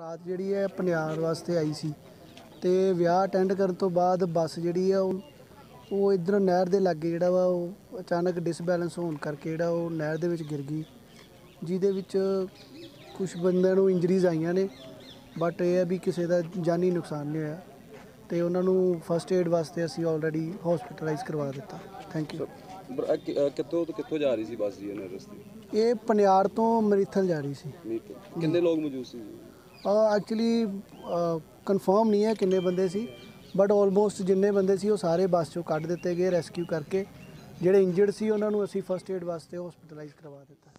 ਬਰਾਤ ਜਿਹੜੀ ਹੈ ਪਨਿਆਰ ਵਾਸਤੇ ਆਈ ਸੀ ਤੇ ਵਿਆਹ ਅਟੈਂਡ ਕਰਨ ਤੋਂ ਬਾਅਦ ਬੱਸ ਜਿਹੜੀ ਆ ਉਹ ਉਹ ਇਧਰ ਨਹਿਰ ਦੇ ਲਾਗੇ ਜਿਹੜਾ ਵਾ ਉਹ ਅਚਾਨਕ ਡਿਸਬੈਲੈਂਸ ਹੋਣ ਕਰਕੇ ਜਿਹੜਾ ਉਹ ਨਹਿਰ ਦੇ ਵਿੱਚ ਗਿਰ ਗਈ ਜਿਹਦੇ ਵਿੱਚ ਕੁਝ ਬੰਦਿਆਂ ਨੂੰ ਇੰਜਰੀਜ਼ ਆਈਆਂ ਨੇ ਬਟ ਇਹ ਹੈ ਵੀ ਕਿਸੇ ਦਾ ਜਾਨੀ ਨੁਕਸਾਨ ਨਹੀਂ ਹੋਇਆ ਤੇ ਉਹਨਾਂ ਨੂੰ ਫਸਟ ਏਡ ਵਾਸਤੇ ਅਸੀਂ ਆਲਰੇਡੀ ਹਸਪੀਟਲਾਈਜ਼ ਕਰਵਾ ਦਿੱਤਾ। ਥੈਂਕ ਯੂ ਕਿੱਥੋਂ ਤੋਂ ਕਿੱਥੋਂ ਜਾ ਰਹੀ ਸੀ ਬੱਸ ਜੀ ਇਹਨਾਂ ਰਸਤੇ? ਇਹ ਪਨਿਆਰ ਤੋਂ ਮਰੀਥਲ ਜਾ ਰਹੀ ਸੀ। ਕਿੰਨੇ ਲੋਕ ਮੌਜੂਦ ਸੀ? ਐਕਚੁਅਲੀ ਕਨਫਰਮ ਨਹੀਂ ਹੈ ਕਿੰਨੇ ਬੰਦੇ ਸੀ ਬਟ ਆਲਮੋਸਟ ਜਿੰਨੇ ਬੰਦੇ ਸੀ ਉਹ ਸਾਰੇ ਬੱਸ ਚੋਂ ਕੱਢ ਦਿੱਤੇ ਗਏ ਰੈਸਕਿਊ ਕਰਕੇ। ਜਿਹੜੇ ਇੰਜਰਡ ਸੀ, ਉਹਨਾਂ ਨੂੰ ਅਸੀਂ ਫਸਟ ਏਡ ਵਾਸਤੇ ਹਸਪੀਟਲਾਈਜ਼ ਕਰਵਾ ਦਿੱਤਾ।